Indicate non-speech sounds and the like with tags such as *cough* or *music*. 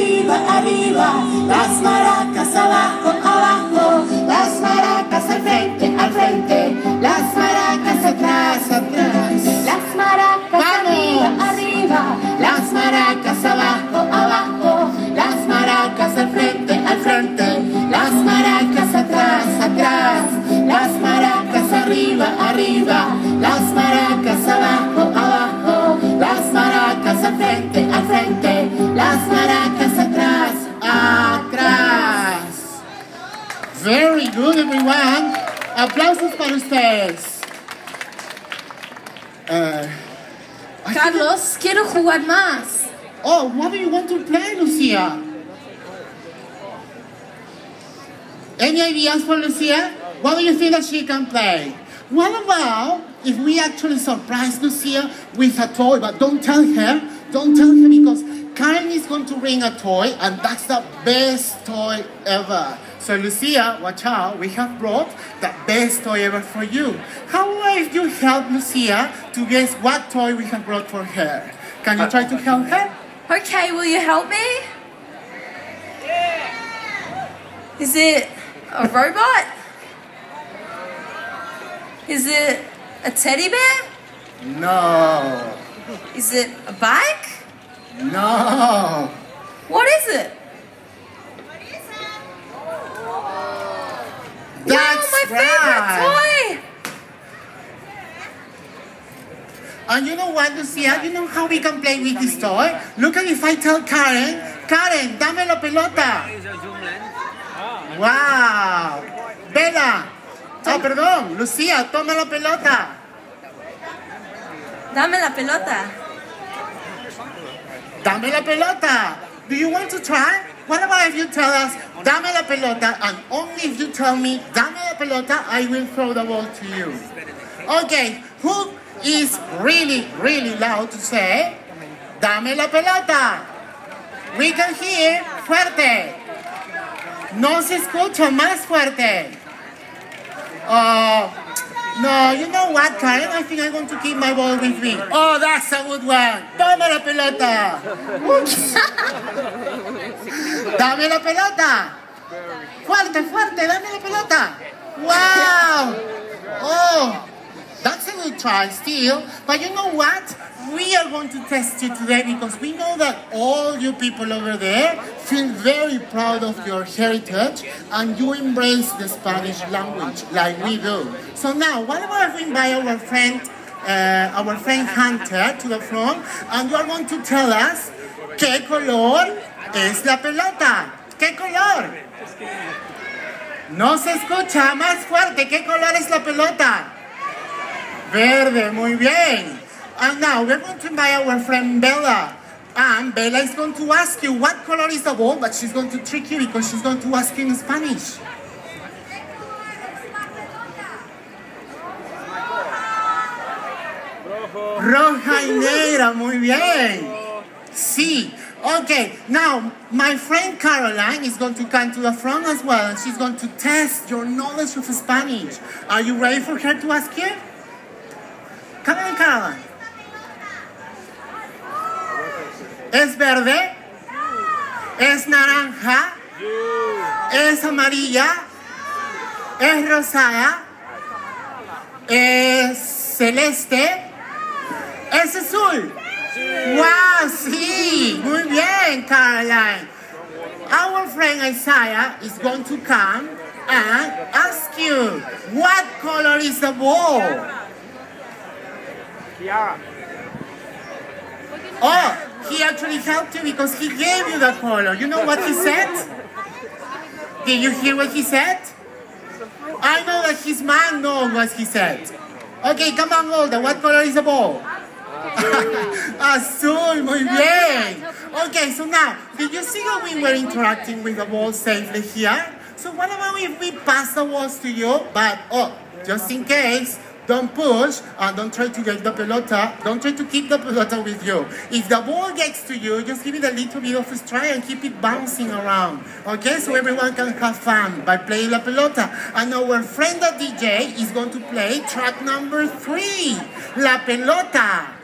arriba, arriba, las maracas abajo, abajo, las maracas al frente, al frente, las maracas atrás, atrás, las maracas arriba, arriba, las maracas abajo, abajo, las maracas al frente, al frente, las maracas atrás, atrás, las maracas arriba, arriba, las maracas abajo, abajo, las maracas al frente, al frente, Very good, everyone. Aplausos para ustedes. Uh, I Carlos, quiero jugar más. Oh, what do you want to play, Lucia? Any ideas for Lucia? What do you think that she can play? What about if we actually surprise Lucia with a toy, but don't tell her, don't tell her because Karen is going to bring a toy and that's the best toy ever. So Lucia, watch out, we have brought the best toy ever for you. How about if you help Lucia to guess what toy we have brought for her? Can you try to help her? Okay, will you help me? Yeah. Is it a robot? Is it a teddy bear? No. Is it a bike? No. What is it? That's wow, my right. favorite toy! And you know what, Lucia? You know how we can play with this toy? Look at if I tell Karen, Karen, dame la pelota. Wow. Bella. Oh, perdón. Lucia, toma la pelota. Dame la pelota. Dame la pelota. Do you want to try? What about if you tell us, dame la pelota, and only if you tell me, dame la pelota, I will throw the ball to you. Okay, who is really, really loud to say, dame la pelota? We can hear fuerte. No se escucha más fuerte. Oh, no, you know what, Karen? I think I'm going to keep my ball with me. Oh, that's a good one. Toma la pelota. *laughs* Dame la pelota. Fuerte, fuerte, dame la pelota. Wow. Oh, that's a good try still. But you know what? We are going to test you today because we know that all you people over there feel very proud of your heritage and you embrace the Spanish language like we do. So now, what about if we invite our friend, uh, our friend Hunter to the front and you are going to tell us qué color es la pelota? ¿Qué color? No se escucha, más fuerte. ¿Qué color es la pelota? Verde, muy bien. And now we're going to invite our friend Bella. And Bella is going to ask you what color is the ball, but she's going to trick you because she's going to ask you in Spanish. Roja y negra, muy bien. Sí. Okay, now my friend Caroline is going to come to the front as well and she's going to test your knowledge of Spanish. Are you ready for her to ask you? Come on, Caroline. ¿Es verde? ¿Es naranja? ¿Es amarilla? ¿Es rosada? ¿Es celeste? ¿Es azul? Wow, sí, muy bien, Caroline. Our friend Isaiah is going to come and ask you, what color is the ball? Oh, he actually helped you because he gave you the color. You know what he said? Did you hear what he said? I know that his man knows what he said. Okay, come on, Golda. What color is the ball? Azul, *laughs* ah, muy bien. Okay, so now, did you see how we were interacting with the ball safely here? So what about if we pass the balls to you, but, oh, just in case, don't push and don't try to get the pelota, don't try to keep the pelota with you. If the ball gets to you, just give it a little bit of a try and keep it bouncing around. Okay, so everyone can have fun by playing la pelota. And our friend the DJ is going to play track number three, La Pelota.